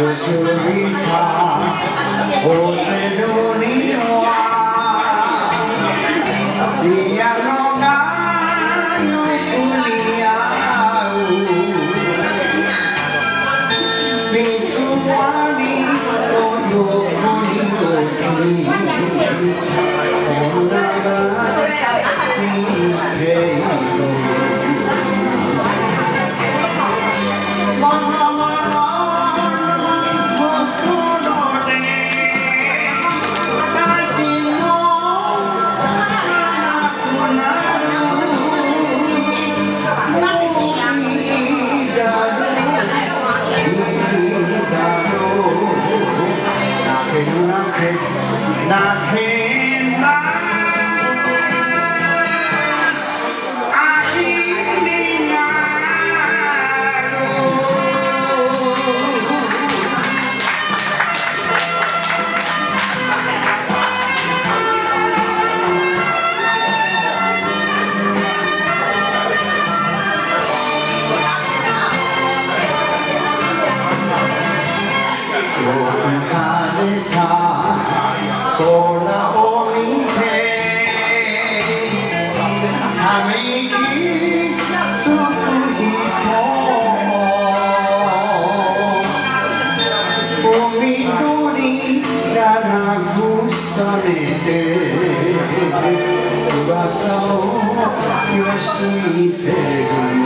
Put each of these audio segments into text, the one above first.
Just a recall. 覚めて翼を言わすぎてる。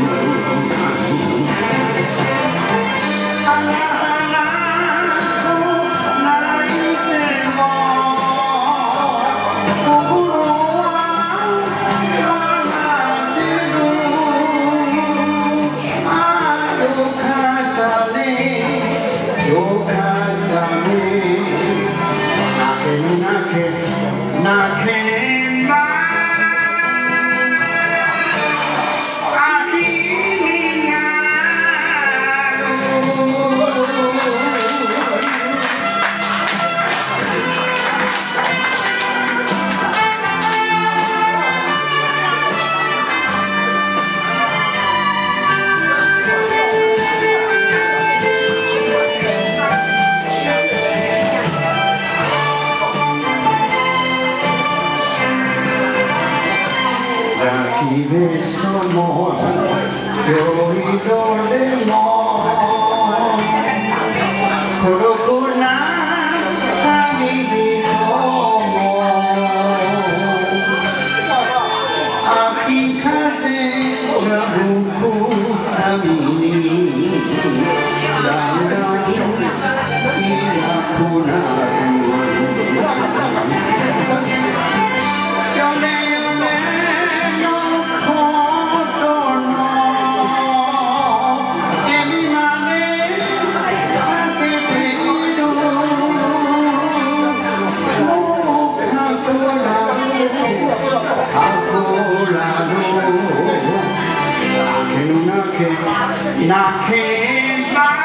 Give it some more. And I can't buy